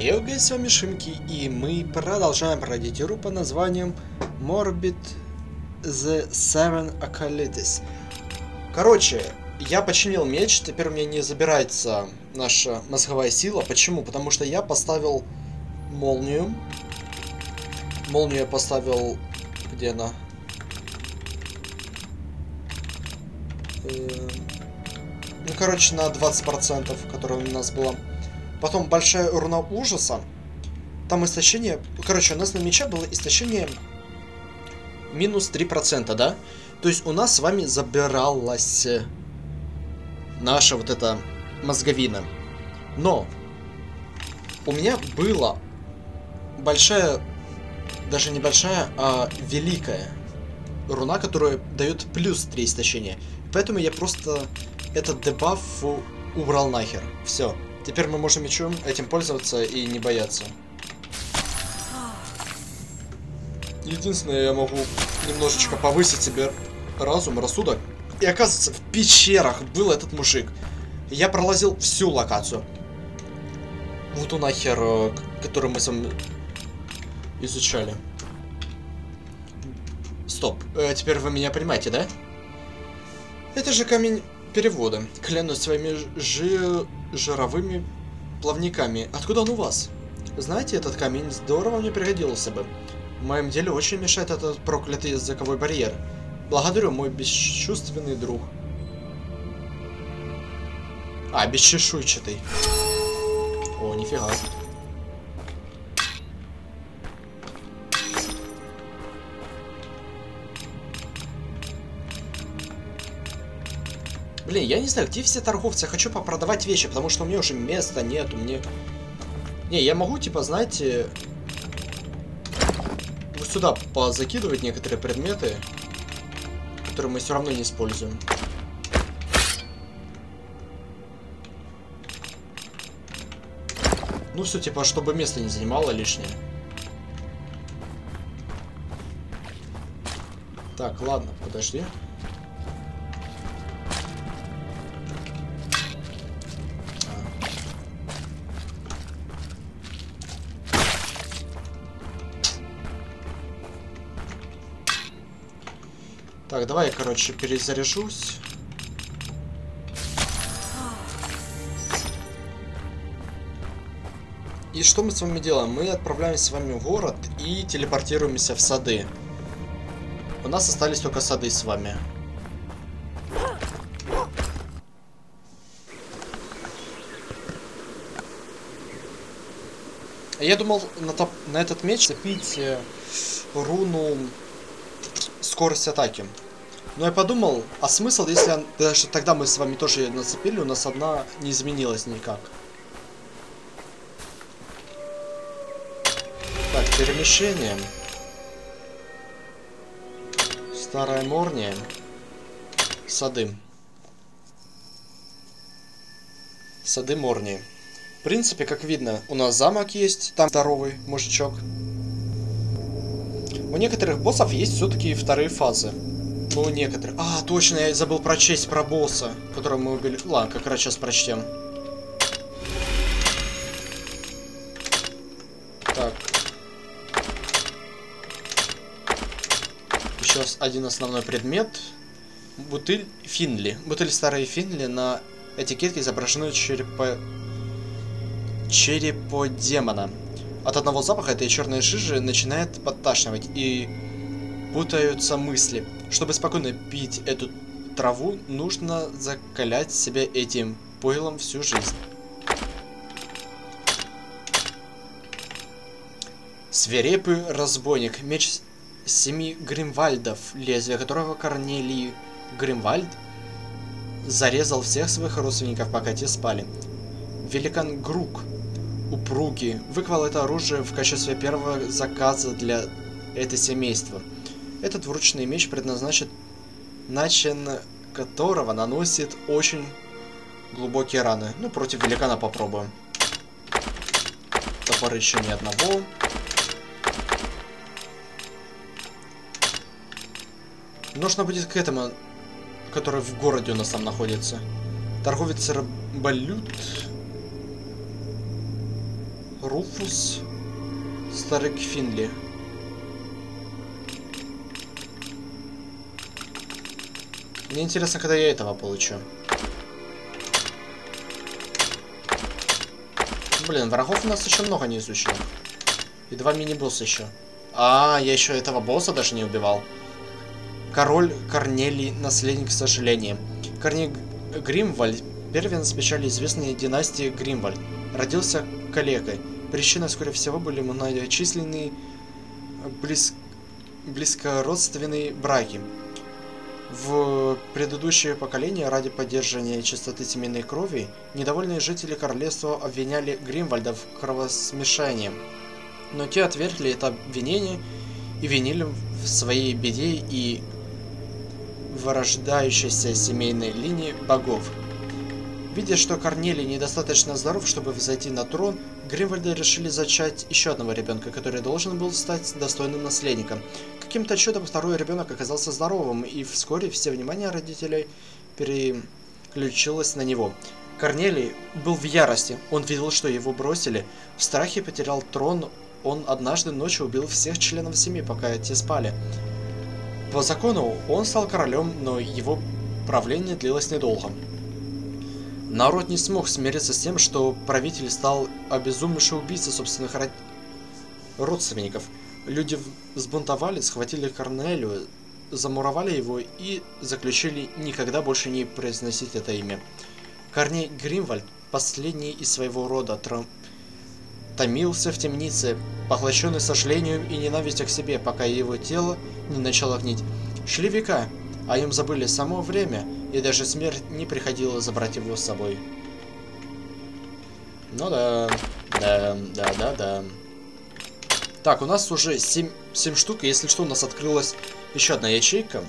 Йога, с вами Шимки, и мы продолжаем пройдить игру под названием Morbid the Seven Acolytes. Короче, я починил меч, теперь у меня не забирается наша мозговая сила. Почему? Потому что я поставил молнию. Молнию я поставил... Где она? Эм, Ну, короче, на 20%, которая у нас была. Потом большая урна ужаса. Там истощение... Короче, у нас на мече было истощение минус 3%, да? То есть у нас с вами забиралась наша вот эта мозговина. Но у меня была большая, даже небольшая, а великая руна, которая дает плюс 3 истощения. Поэтому я просто этот дебаф убрал нахер. Все. Теперь мы можем мечом этим пользоваться и не бояться. Единственное, я могу немножечко повысить себе разум, рассудок. И оказывается, в пещерах был этот мужик. Я пролазил всю локацию. Вот он нахер, э, который мы сам изучали. Стоп, э, теперь вы меня понимаете, да? Это же камень перевода. Клянусь своими жи... жировыми плавниками. Откуда он у вас? Знаете, этот камень здорово мне пригодился бы. В моем деле очень мешает этот проклятый языковой барьер. Благодарю, мой бесчувственный друг. А, бесчешуйчатый. О, нифига. Блин, я не знаю, где все торговцы. Я хочу попродавать вещи, потому что у меня уже места нету. Мне... Не, я могу, типа, знаете... Вот сюда позакидывать некоторые предметы, которые мы все равно не используем. Ну все, типа, чтобы место не занимало лишнее. Так, ладно, подожди. Так, давай я, короче, перезаряжусь. И что мы с вами делаем? Мы отправляемся с вами в город и телепортируемся в сады. У нас остались только сады с вами. Я думал на, топ на этот меч цепить э, руну скорость атаки. Но я подумал, а смысл, если даже тогда мы с вами тоже ее нацепили, у нас одна не изменилась никак. Так, перемещение. Старая Морния. Сады. Сады Морнии. В принципе, как видно, у нас замок есть, там здоровый мужичок. У некоторых боссов есть все-таки вторые фазы. Ну, у некоторых. А, точно, я забыл прочесть про босса, которого мы убили. Ладно, как раз сейчас прочтем. Так. Еще один основной предмет. Бутыль Финли. Бутыль старой Финли на этикетке изображены черепо... черепо демона. От одного запаха этой черной жижи начинает подташнивать и путаются мысли. Чтобы спокойно пить эту траву, нужно закалять себя этим пойлом всю жизнь. Свирепый разбойник. Меч семи Гримвальдов, лезвие которого Корнелий Гримвальд зарезал всех своих родственников, пока те спали. Великан Грук упругий, выковал это оружие в качестве первого заказа для это семейства. Этот двуручный меч предназначен, начин которого наносит очень глубокие раны. Ну, против великана попробуем. Топоры еще ни одного. Нужно будет к этому, который в городе у нас там находится. Торговец Рабалют Руфус. Старик Финли. Мне интересно, когда я этого получу. Блин, врагов у нас еще много не изучено. И два мини-босса еще. А, я еще этого босса даже не убивал. Король Корнелий, наследник сожаления. Корней Гримвальд, первенец печали известной династии Гримвальд, родился калекой. Причиной, скорее всего, были многочисленные близ... близкородственные браки. В предыдущее поколение ради поддержания чистоты семейной крови недовольные жители королевства обвиняли Гримвальда в кровосмешании. Но те отвергли это обвинение и винили в своей беде и вырождающейся семейной линии богов. Видя, что Корнелий недостаточно здоров, чтобы взойти на трон, Гримвальды решили зачать еще одного ребенка, который должен был стать достойным наследником. Каким-то чудом второй ребенок оказался здоровым, и вскоре все внимание родителей переключилось на него. Корнелий был в ярости, он видел, что его бросили, в страхе потерял трон, он однажды ночью убил всех членов семьи, пока те спали. По закону он стал королем, но его правление длилось недолго. Народ не смог смириться с тем, что правитель стал обезумевшей убийцей собственных род... родственников. Люди взбунтовали, схватили Корнелию, замуровали его и заключили никогда больше не произносить это имя. Корней Гримвальд, последний из своего рода, тром... томился в темнице, поглощенный сожалением и ненавистью к себе, пока его тело не начало гнить. Шли века, о нем забыли само время, и даже смерть не приходила забрать его с собой. Ну да, да, да, да, да. Так, у нас уже 7, 7 штук, и если что, у нас открылась еще одна ячейка.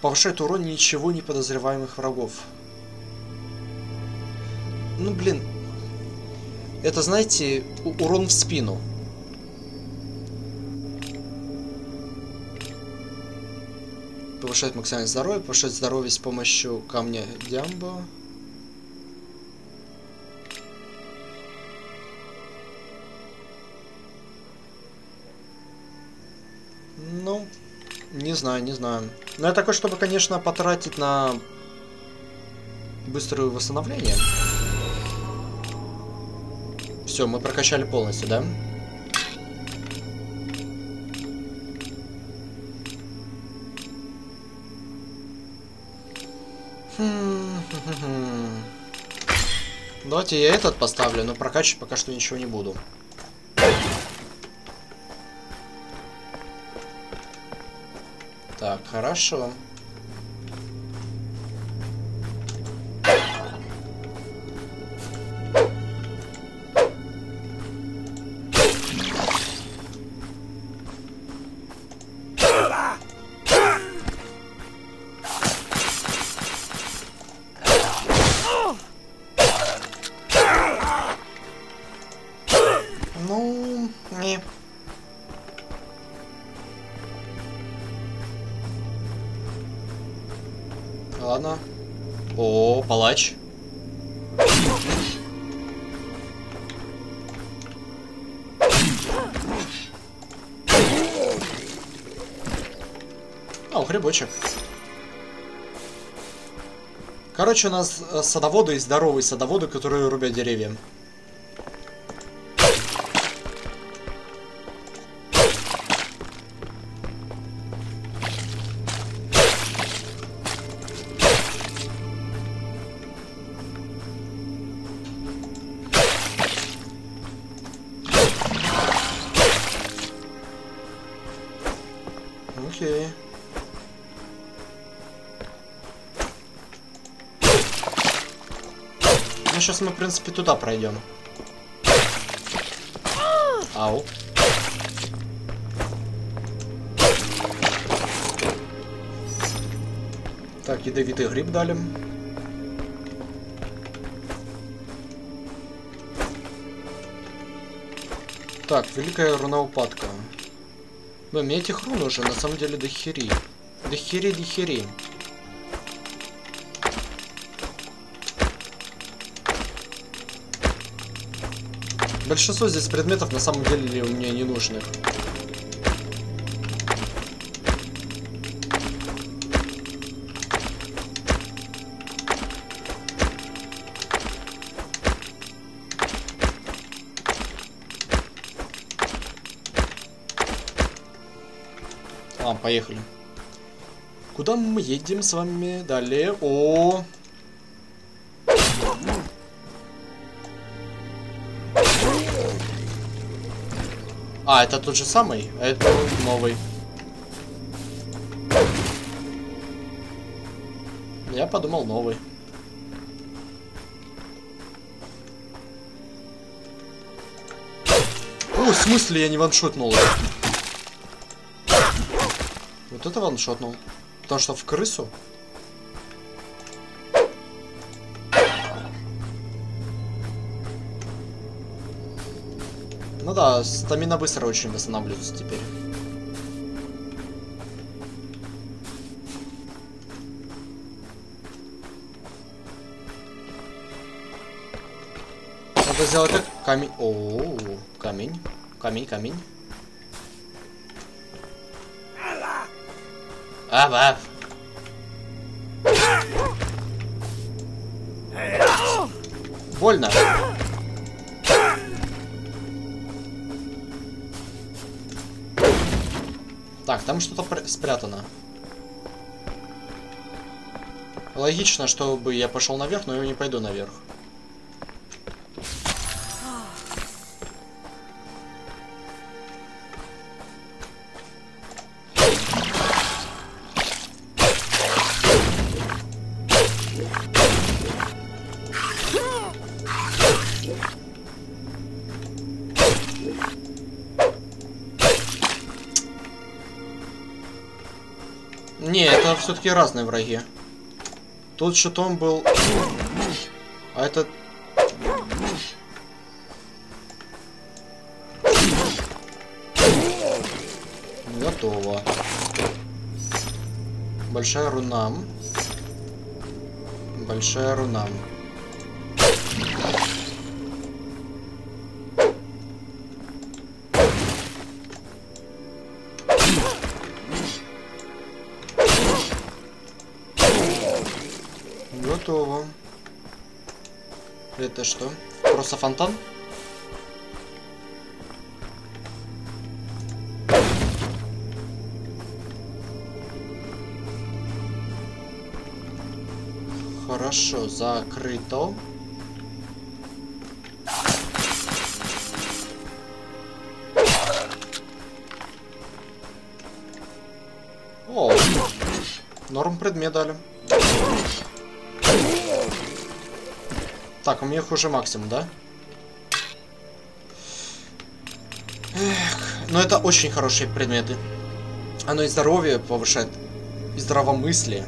Повышает урон ничего не подозреваемых врагов. Ну, блин. Это, знаете, урон в спину. Повышает максимальное здоровье, повышает здоровье с помощью камня Дямбо. Ну, не знаю, не знаю. Но я такой, чтобы, конечно, потратить на быстрое восстановление. Все, мы прокачали полностью, да? Давайте я этот поставлю, но прокачивать пока что ничего не буду. Так, хорошо. Грибочек. Короче, у нас э, садоводы и здоровые садоводы, которые рубят деревья. Принципе, туда пройдем. Ау. Так, ядовитый гриб дали. Так, великая руноупадка. Но мне этих рун уже на самом деле дохери. Дохери, дохери. Большинство здесь предметов на самом деле у меня не нужных. Ладно, поехали. Куда мы едем с вами далее? О, А, это тот же самый? А это новый. Я подумал новый. О, в смысле я не ваншотнул? Вот это ваншотнул. Потому что в крысу. Ну да, стамина быстро очень восстанавливается теперь. Надо сделать так. Камень. О, -о, -о камень. Камень, камень. А, а. Больно. Там что-то спрятано. Логично, чтобы я пошел наверх, но я не пойду наверх. Все-таки разные враги. Тот щитом был... А этот... Готово. Большая руна. Большая руна. Просто фонтан? Хорошо, закрыто. О, норм предмет дали. Так, у меня их уже максимум, да? Эх, но это очень хорошие предметы. Оно и здоровье повышает, и здравомыслие.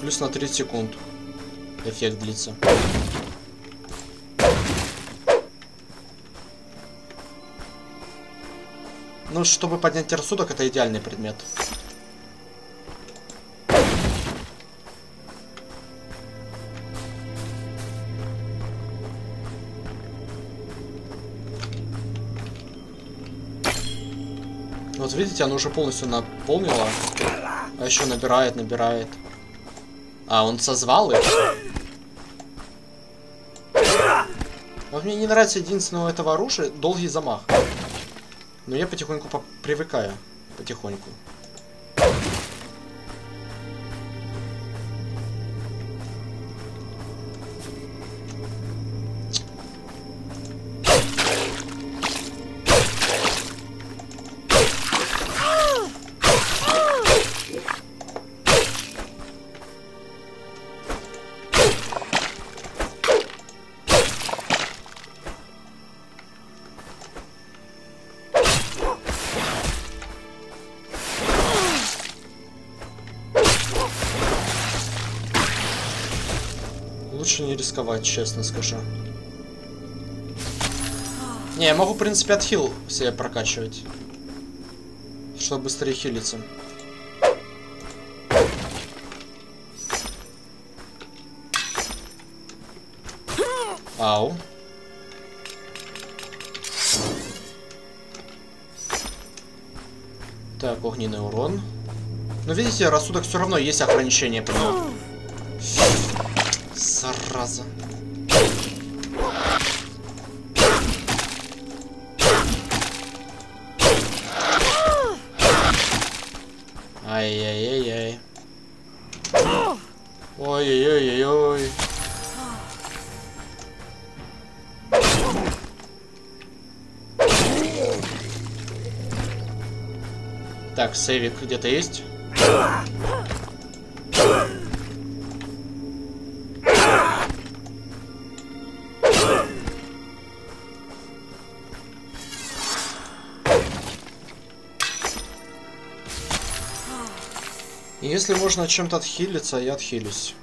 Плюс на 30 секунд. Эффект длится. Ну, чтобы поднять рассудок, это идеальный предмет. Вот видите, оно уже полностью наполнило. А еще набирает, набирает. А, он созвал их? Вот мне не нравится единственного этого оружия долгий замах. Но я потихоньку привыкаю. Потихоньку. Лучше не рисковать, честно скажу. Не, я могу, в принципе, отхил себе прокачивать. Чтобы быстрее хилиться. Ау. Так, огненный урон. Но видите, рассудок все равно есть ограничения по нему. Зараза. Ай-яй-яй-яй. Ой-ой-ой-ой-ой. Так, сейвик где-то есть? Если можно чем-то отхилиться, я отхилюсь.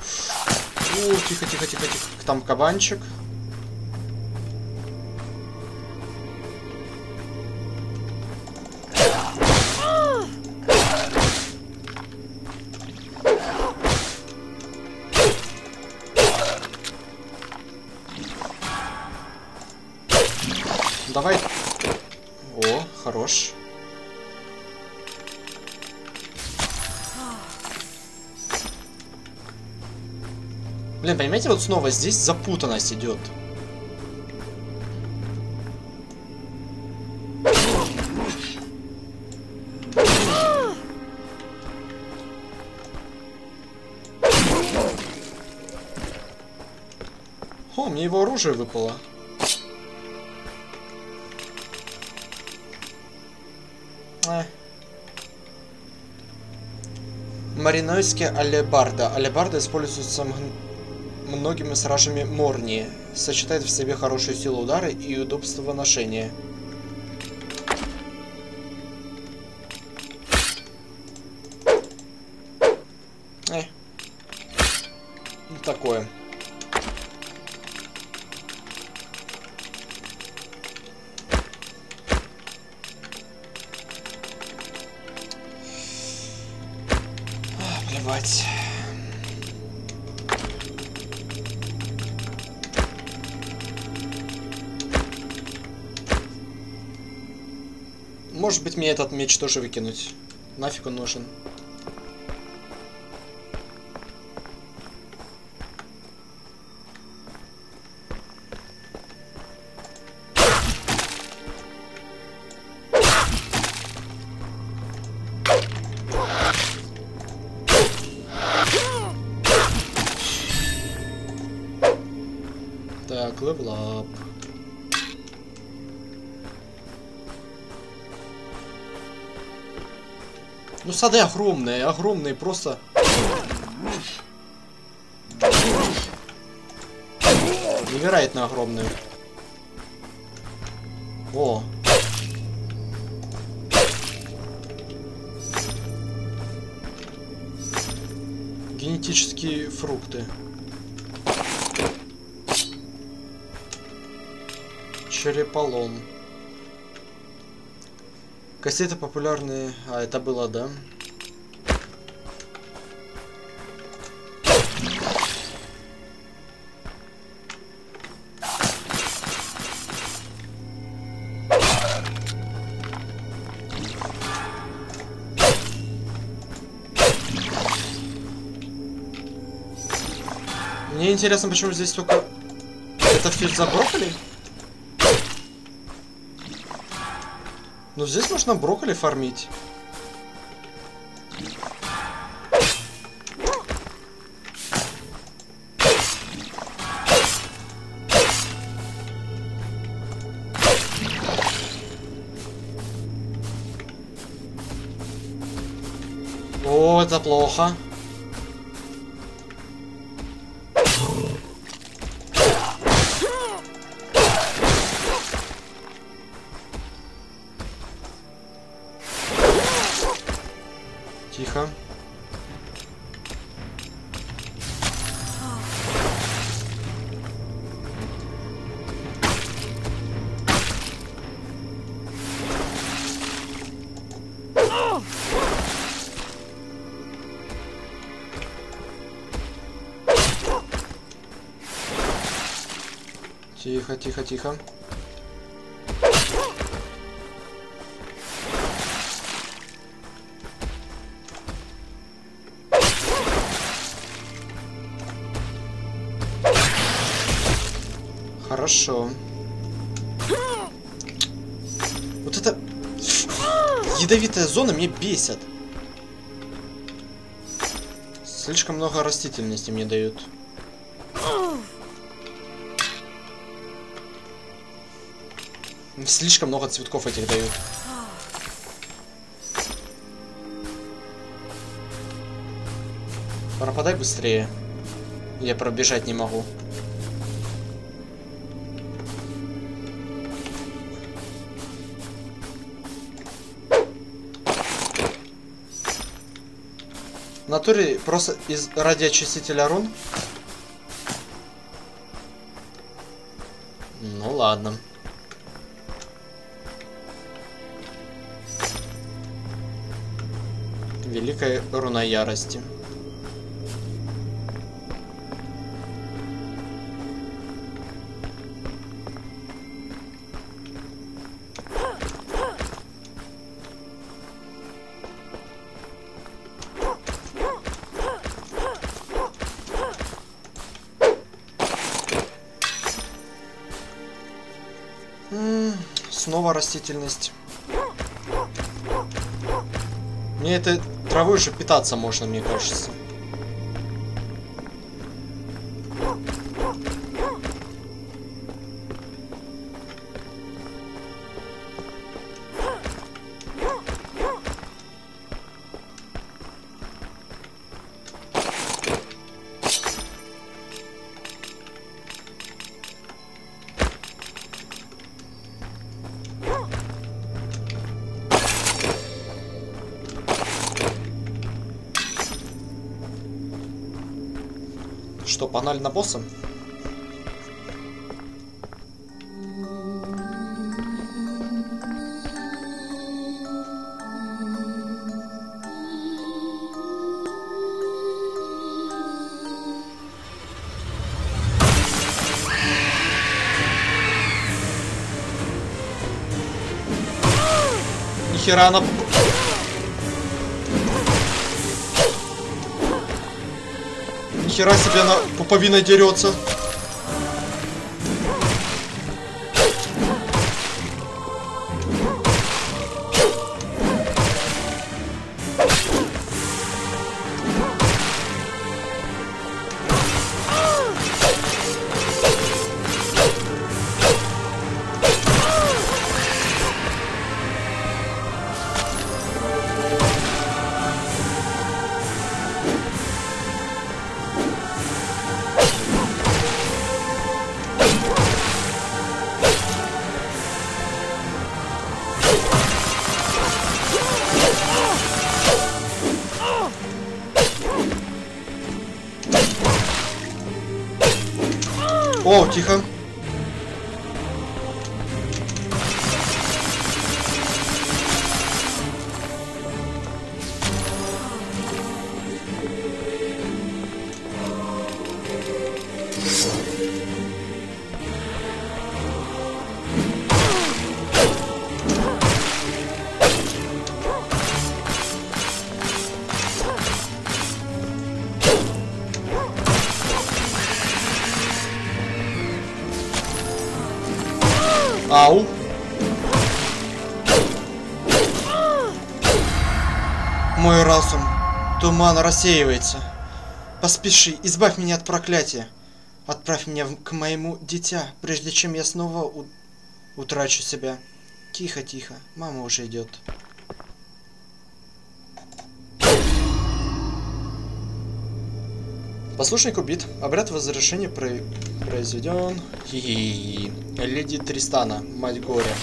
О, тихо, тихо, тихо, тихо. Там кабанчик. Понимаете, вот снова здесь запутанность идет. О, мне его оружие выпало. Э. Маринойские алебарда. Алебарда используется мг- многими стражами Морнии. Сочетает в себе хорошую силу удара и удобство ношения. Быть мне этот меч тоже выкинуть. Нафиг он нужен. Сады огромные, огромные, просто... Невероятно огромные. О. Генетические фрукты. Череполом. Кассеты популярные. А, это было, да? Мне интересно, почему здесь только... Это все за брокколи? Ну здесь можно брокколи фармить. О, это плохо. Тихо. Тихо, тихо, тихо. Ядовитая зона меня бесит. Слишком много растительности мне дают. Слишком много цветков этих дают. Пропадай быстрее. Я пробежать не могу. Натуре просто из радиочистителя рун. Ну ладно. Великая руна ярости. Растительность. Мне этой травой же питаться можно, мне кажется. Погнали на босса? Нихера она Нихера себе она пуповина дерется. Туман рассеивается. Поспеши, избавь меня от проклятия. Отправь меня к моему дитя, прежде чем я снова у... утрачу себя. Тихо, тихо. Мама уже идет. Послушник убит. Обряд возвращения про... произведен. Хи-хи. Леди Тристана, мать горя.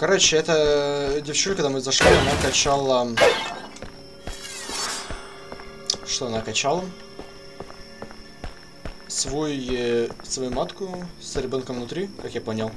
Короче, эта девчонка, когда мы зашли, она качала... Что она качала? Свой, э, свою матку с ребенком внутри, как я понял.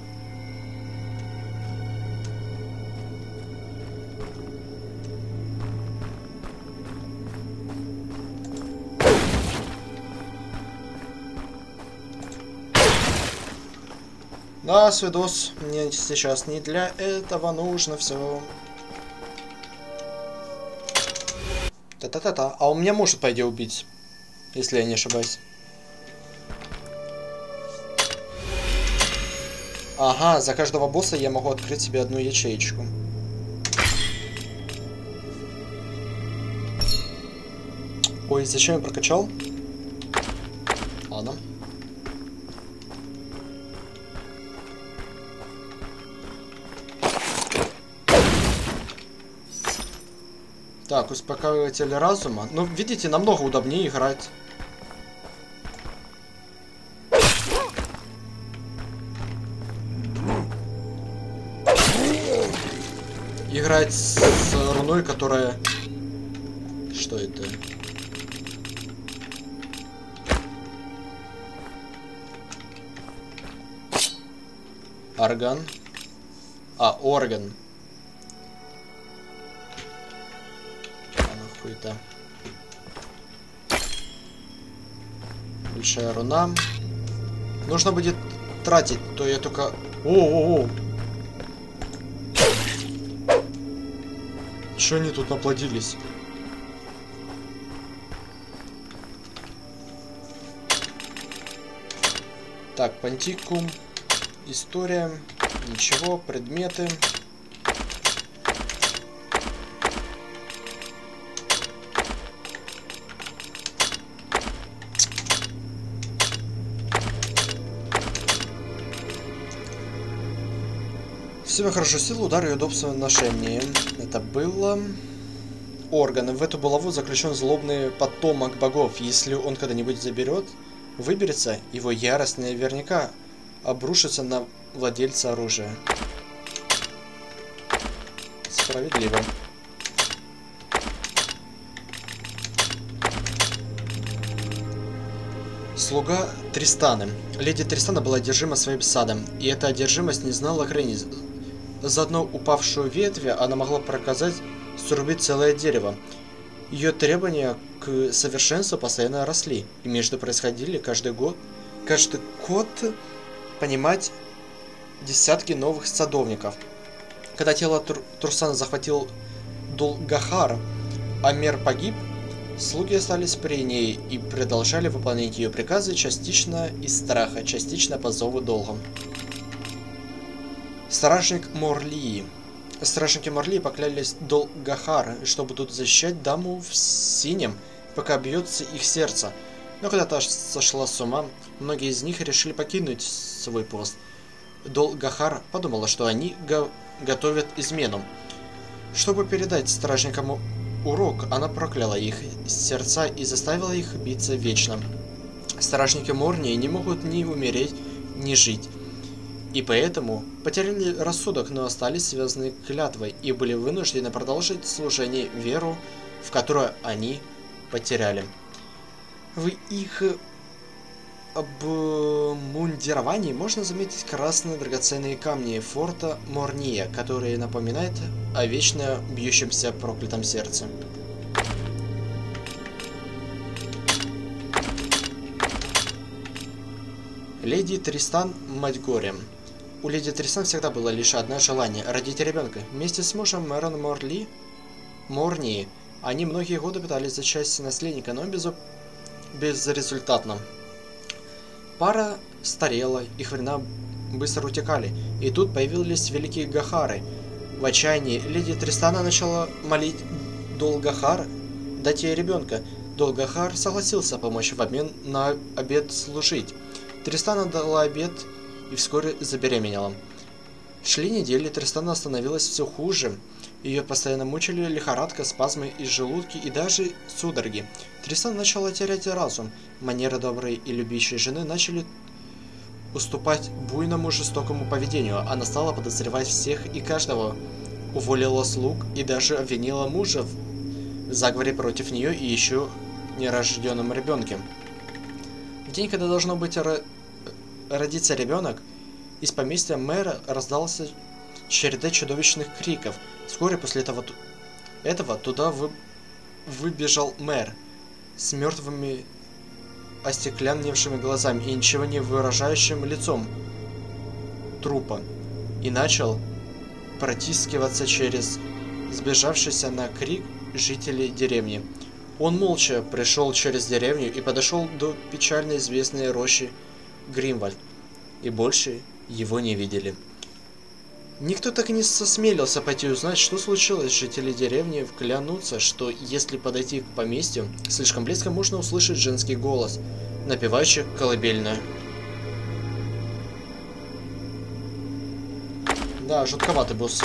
Да, Свидос, мне сейчас не для этого нужно все. Та-та-та-та. А он меня может, по идее, убить. Если я не ошибаюсь. Ага, за каждого босса я могу открыть себе одну ячеечку. Ой, зачем я прокачал? Так, успокаиватель разума. Ну, видите, намного удобнее играть. Играть с руной, которая... Что это? Орган. А, орган. Большая руна. Нужно будет тратить, то я только... О-о-о! Че они тут наплодились? Так, пантикум. История. Ничего, предметы. Себя хорошо сила, удар и удобство ношения. Это было... Органы. В эту булаву заключен злобный потомок богов. Если он когда-нибудь заберет, выберется, его ярость наверняка обрушится на владельца оружия. Справедливо. Слуга Тристаны. Леди Тристана была одержима своим садом, и эта одержимость не знала границ. За одну упавшую ветвь она могла проказать срубить целое дерево. Ее требования к совершенству постоянно росли, и между происходили каждый год, каждый год понимать десятки новых садовников. Когда тело Тур Турсана захватил Дулгахар, Амер погиб, слуги остались при ней и продолжали выполнять ее приказы частично из страха, частично по зову долгом. Стражник Морли. Стражники Морли поклялись Долгахар, что будут защищать даму в синем, пока бьется их сердце. Но когда та сошла с ума, многие из них решили покинуть свой пост. Долгахар подумала, что они го готовят измену. Чтобы передать стражникам урок, она прокляла их сердца и заставила их биться вечно. Стражники Морни не могут ни умереть, ни жить. И поэтому потеряли рассудок, но остались связаны клятвой и были вынуждены продолжить служение веру, в которую они потеряли. В их обмундировании можно заметить красные драгоценные камни форта Морния, которые напоминают о вечно бьющемся проклятом сердце. Леди Тристан Мать Горем у леди Трисан всегда было лишь одно желание – родить ребенка. Вместе с мужем Мэрон Морли, Морни, они многие годы пытались зачать наследника, но без... безрезультатно. Пара старела, их времена быстро утекали, и тут появились великие Гахары. В отчаянии леди Тристана начала молить Долгахар дать ей ребенка. Долгахар согласился помочь в обмен на обед служить. Тристана дала обед и вскоре забеременела. Шли недели, Тристана становилась все хуже. Ее постоянно мучили лихорадка, спазмы из желудки и даже судороги. Тристан начала терять разум. Манеры доброй и любящей жены начали уступать буйному жестокому поведению. Она стала подозревать всех и каждого. Уволила слуг и даже обвинила мужа в заговоре против нее и еще нерожденном ребенке. В день, когда должно быть родится ребенок, из поместья мэра раздался череда чудовищных криков. Вскоре после этого, этого туда вы, выбежал мэр с мертвыми остекляневшими глазами и ничего не выражающим лицом. трупа и начал протискиваться через сбежавшийся на крик жителей деревни. Он молча пришел через деревню и подошел до печально известной рощи Гримвальд, и больше его не видели. Никто так и не сосмелился пойти узнать, что случилось. Жители деревни клянутся, что если подойти к поместью, слишком близко можно услышать женский голос, напевающий колыбельную. Да, жутковатый босс.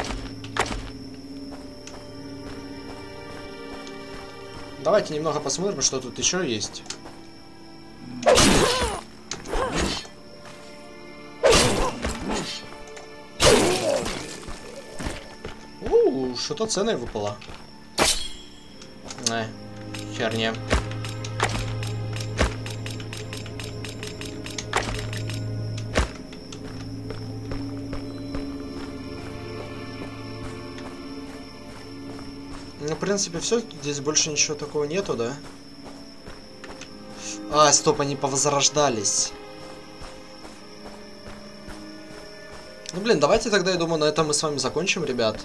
Давайте немного посмотрим, что тут еще есть. Что-то ценное выпало. Э, херня. Ну, в принципе, все. Здесь больше ничего такого нету, да? А, стоп, они повозрождались. Ну, блин, давайте тогда, я думаю, на этом мы с вами закончим, ребят.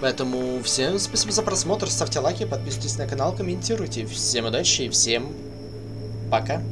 Поэтому всем спасибо за просмотр, ставьте лайки, подписывайтесь на канал, комментируйте. Всем удачи и всем пока.